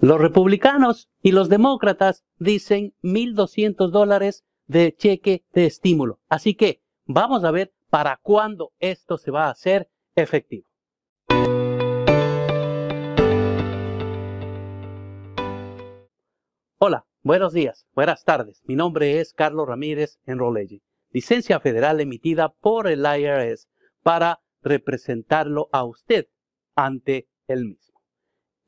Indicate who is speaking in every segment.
Speaker 1: Los republicanos y los demócratas dicen 1.200 dólares de cheque de estímulo. Así que vamos a ver para cuándo esto se va a hacer efectivo. Hola, buenos días, buenas tardes. Mi nombre es Carlos Ramírez Enroleggi, licencia federal emitida por el IRS para representarlo a usted ante el mismo.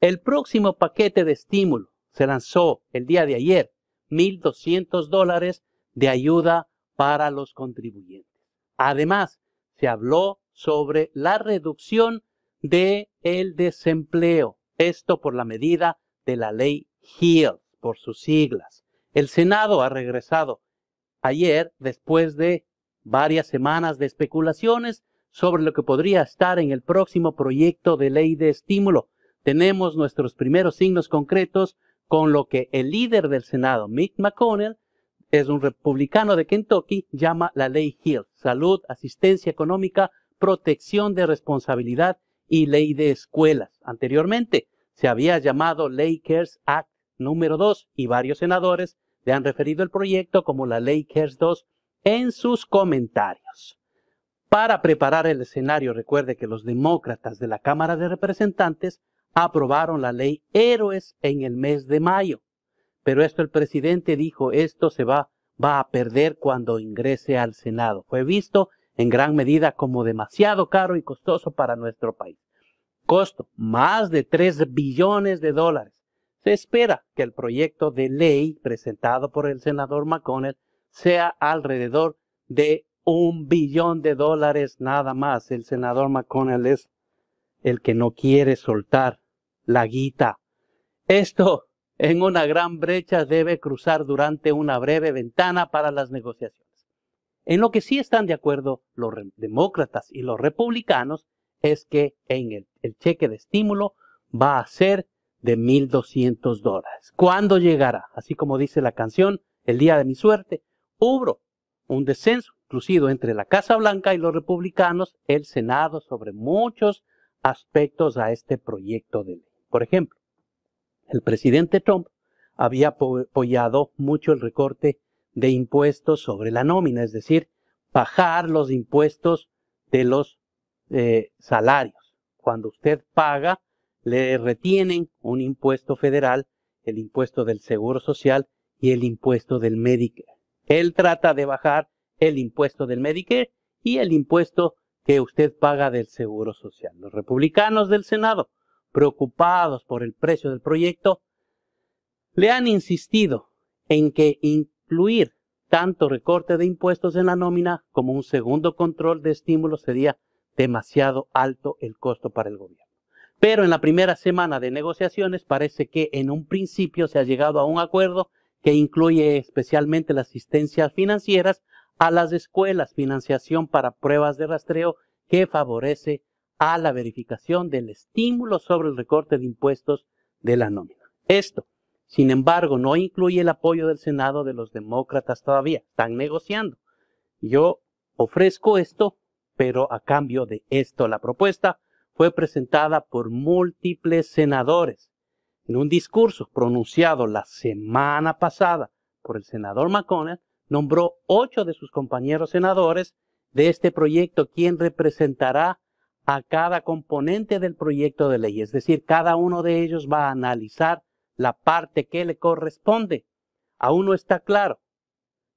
Speaker 1: El próximo paquete de estímulo se lanzó el día de ayer, 1.200 dólares de ayuda para los contribuyentes. Además, se habló sobre la reducción de el desempleo, esto por la medida de la ley HEAL por sus siglas. El Senado ha regresado ayer después de varias semanas de especulaciones sobre lo que podría estar en el próximo proyecto de ley de estímulo. Tenemos nuestros primeros signos concretos con lo que el líder del Senado, Mick McConnell, es un republicano de Kentucky, llama la ley Hill, salud, asistencia económica, protección de responsabilidad y ley de escuelas. Anteriormente se había llamado Ley Cares Act número 2 y varios senadores le han referido el proyecto como la Ley CARES 2 en sus comentarios. Para preparar el escenario, recuerde que los demócratas de la Cámara de Representantes aprobaron la ley Héroes en el mes de mayo. Pero esto el presidente dijo, esto se va, va a perder cuando ingrese al Senado. Fue visto en gran medida como demasiado caro y costoso para nuestro país. Costo, más de 3 billones de dólares. Se espera que el proyecto de ley presentado por el senador McConnell sea alrededor de un billón de dólares nada más. El senador McConnell es el que no quiere soltar la guita. Esto en una gran brecha debe cruzar durante una breve ventana para las negociaciones. En lo que sí están de acuerdo los demócratas y los republicanos es que en el, cheque de estímulo va a ser de 1.200 dólares. ¿Cuándo llegará? Así como dice la canción, el día de mi suerte, hubo un descenso inclusive entre la Casa Blanca y los republicanos, el Senado, sobre muchos aspectos a este proyecto de ley. Por ejemplo, el presidente Trump había apoyado mucho el recorte de impuestos sobre la nómina, es decir, bajar los impuestos de los eh, salarios. Cuando usted paga le retienen un impuesto federal, el impuesto del Seguro Social y el impuesto del Medicare. Él trata de bajar el impuesto del Medicare y el impuesto que usted paga del Seguro Social. Los republicanos del Senado, preocupados por el precio del proyecto, le han insistido en que incluir tanto recorte de impuestos en la nómina como un segundo control de estímulo sería demasiado alto el costo para el gobierno. Pero en la primera semana de negociaciones parece que en un principio se ha llegado a un acuerdo que incluye especialmente las asistencias financieras a las escuelas, financiación para pruebas de rastreo que favorece a la verificación del estímulo sobre el recorte de impuestos de la nómina. Esto, sin embargo, no incluye el apoyo del Senado de los demócratas todavía. Están negociando. Yo ofrezco esto, pero a cambio de esto, la propuesta fue presentada por múltiples senadores. En un discurso pronunciado la semana pasada por el senador McConnell, nombró ocho de sus compañeros senadores de este proyecto, quien representará a cada componente del proyecto de ley. Es decir, cada uno de ellos va a analizar la parte que le corresponde. Aún no está claro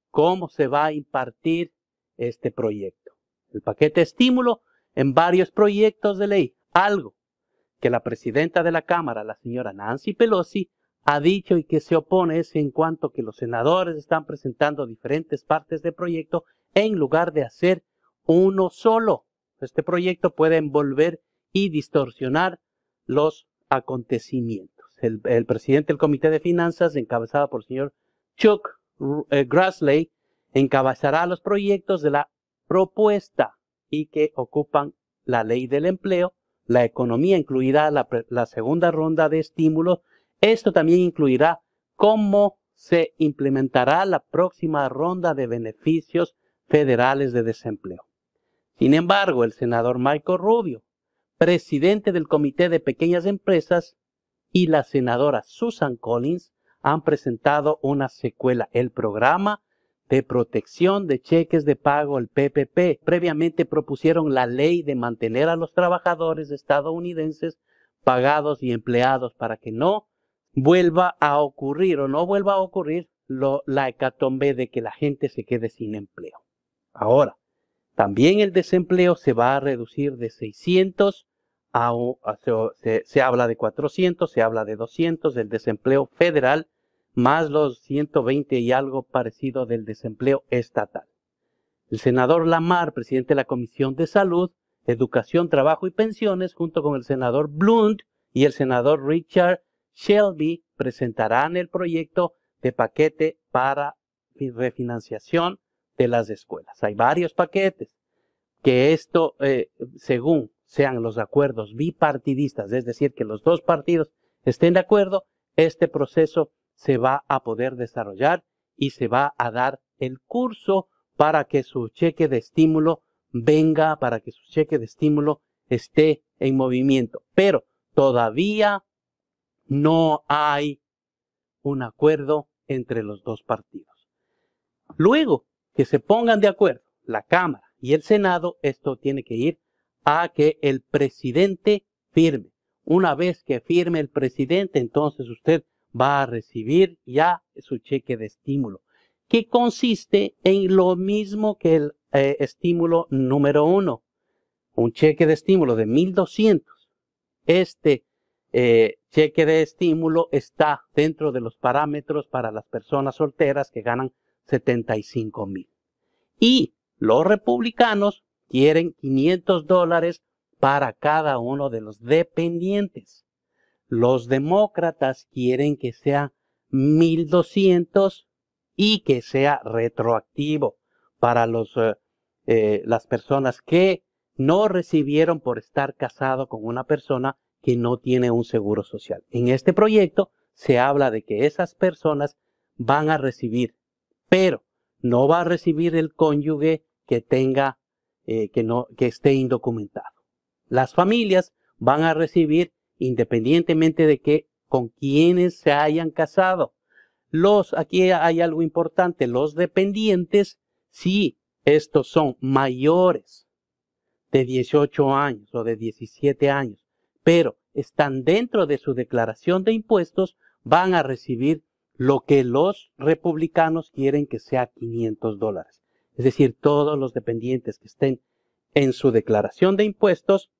Speaker 1: cómo se va a impartir este proyecto. El paquete estímulo en varios proyectos de ley, algo que la presidenta de la Cámara, la señora Nancy Pelosi, ha dicho y que se opone es en cuanto que los senadores están presentando diferentes partes del proyecto en lugar de hacer uno solo. Este proyecto puede envolver y distorsionar los acontecimientos. El, presidente del Comité de Finanzas, encabezado por el señor Chuck eh, Grassley, encabezará los proyectos de la propuesta y que ocupan la ley del empleo, la economía, incluirá la, segunda ronda de estímulos. Esto también incluirá cómo se implementará la próxima ronda de beneficios federales de desempleo. Sin embargo, el senador Michael Rubio, presidente del Comité de Pequeñas Empresas y la senadora Susan Collins han presentado una secuela, el programa de protección de cheques de pago, el PPP. Previamente propusieron la ley de mantener a los trabajadores estadounidenses pagados y empleados para que no vuelva a ocurrir o no vuelva a ocurrir la hecatombe de que la gente se quede sin empleo. Ahora, también el desempleo se va a reducir de 600 a, se, se, habla de 400, se habla de 200 del desempleo federal, más los 120 y algo parecido del desempleo estatal. El senador Lamar, presidente de la Comisión de Salud, Educación, Trabajo y Pensiones, junto con el senador Blunt y el senador Richard Shelby, presentarán el proyecto de paquete para refinanciación de las escuelas. Hay varios paquetes que esto, eh, según sean los acuerdos bipartidistas, es decir, que los dos partidos estén de acuerdo, este proceso se va a poder desarrollar y se va a dar el curso para que su cheque de estímulo venga, para que su cheque de estímulo esté en movimiento. Pero todavía no hay un acuerdo entre los dos partidos. Luego que se pongan de acuerdo la Cámara y el Senado, esto tiene que ir a que el presidente firme. Una vez que firme el presidente, entonces usted va a recibir ya su cheque de estímulo, que consiste en lo mismo que el eh, estímulo número uno. Un cheque de estímulo de 1.200. Este eh, cheque de estímulo está dentro de los parámetros para las personas solteras que ganan 75 mil. Y los republicanos quieren 500 dólares para cada uno de los dependientes. Los demócratas quieren que sea 1200 y que sea retroactivo para eh, eh, las personas que no recibieron por estar casado con una persona que no tiene un seguro social. En este proyecto se habla de que esas personas van a recibir, pero no va a recibir el cónyuge que tenga, eh, que no, que esté indocumentado. Las familias van a recibir independientemente de que con quienes se hayan casado. Los, aquí hay algo importante, los dependientes, si estos son mayores de 18 años o de 17 años pero están dentro de su declaración de impuestos, van a recibir lo que los republicanos quieren que sea 500 dólares. Es decir, todos los dependientes que estén en su declaración de impuestos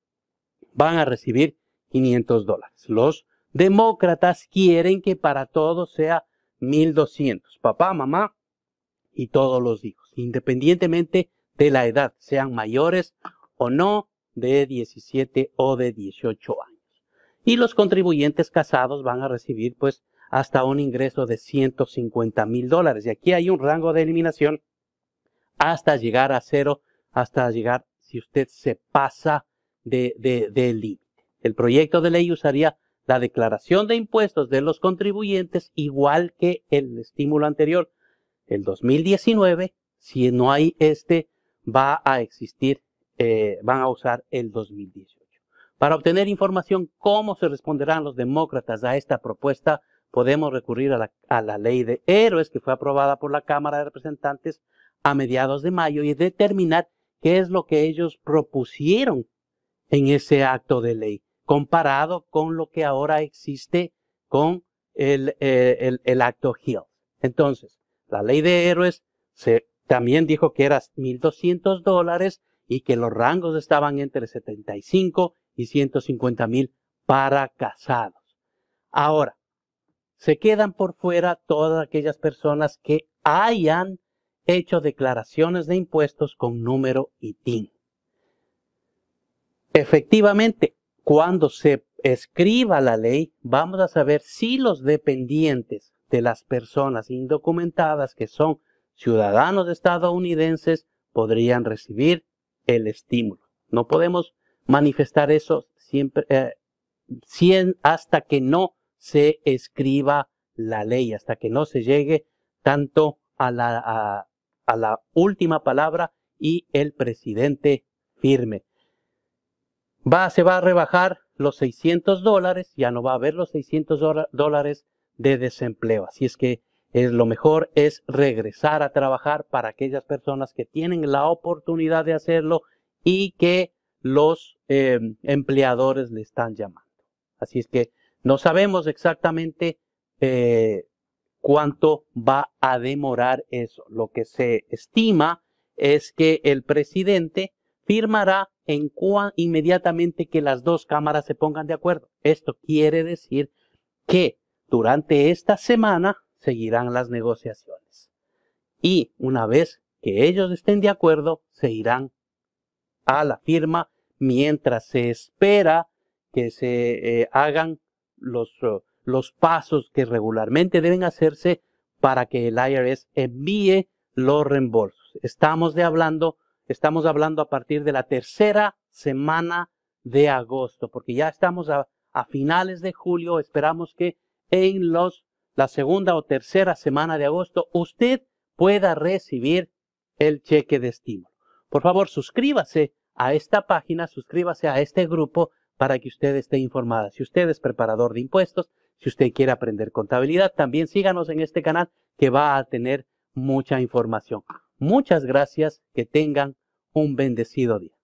Speaker 1: van a recibir 500 dólares. Los demócratas quieren que para todos sea 1200. Papá, mamá y todos los hijos, independientemente de la edad, sean mayores o no, de 17 o de 18 años. Y los contribuyentes casados van a recibir pues hasta un ingreso de 150 mil dólares. Y aquí hay un rango de eliminación hasta llegar a cero, hasta llegar si usted se pasa de, del límite. El proyecto de ley usaría la declaración de impuestos de los contribuyentes igual que el estímulo anterior. El 2019, si no hay este, va a existir eh, van a usar el 2018. Para obtener información cómo se responderán los demócratas a esta propuesta, podemos recurrir a la, a la ley de héroes que fue aprobada por la Cámara de Representantes a mediados de mayo y determinar qué es lo que ellos propusieron en ese acto de ley, comparado con lo que ahora existe con el, eh, el, acto Hill. Entonces, la ley de héroes se, también dijo que era 1.200 dólares y que los rangos estaban entre 75 y 150 mil para casados. Ahora, se quedan por fuera todas aquellas personas que hayan hecho declaraciones de impuestos con número y TIN. Efectivamente, cuando se escriba la ley, vamos a saber si los dependientes de las personas indocumentadas que son ciudadanos estadounidenses podrían recibir el estímulo. No podemos manifestar eso siempre, eh, hasta que no se escriba la ley, hasta que no se llegue tanto a la, a, la última palabra y el presidente firme. Va, se va a rebajar los 600 dólares, ya no va a haber los 600 dólares de desempleo. Así es que es, lo mejor es regresar a trabajar para aquellas personas que tienen la oportunidad de hacerlo y que los eh, empleadores le están llamando. Así es que no sabemos exactamente eh, cuánto va a demorar eso. Lo que se estima es que el presidente firmará en inmediatamente que las dos cámaras se pongan de acuerdo. Esto quiere decir que durante esta semana seguirán las negociaciones. Y una vez que ellos estén de acuerdo, se irán a la firma mientras se espera que se eh, hagan los, uh, los pasos que regularmente deben hacerse para que el IRS envíe los reembolsos. Estamos de hablando Estamos hablando a partir de la tercera semana de agosto, porque ya estamos a, finales de julio. Esperamos que en los, la segunda o tercera semana de agosto usted pueda recibir el cheque de estímulo. Por favor, suscríbase a esta página, suscríbase a este grupo para que usted esté informada. Si usted es preparador de impuestos, si usted quiere aprender contabilidad, también síganos en este canal que va a tener mucha información. Muchas gracias, que tengan un bendecido día.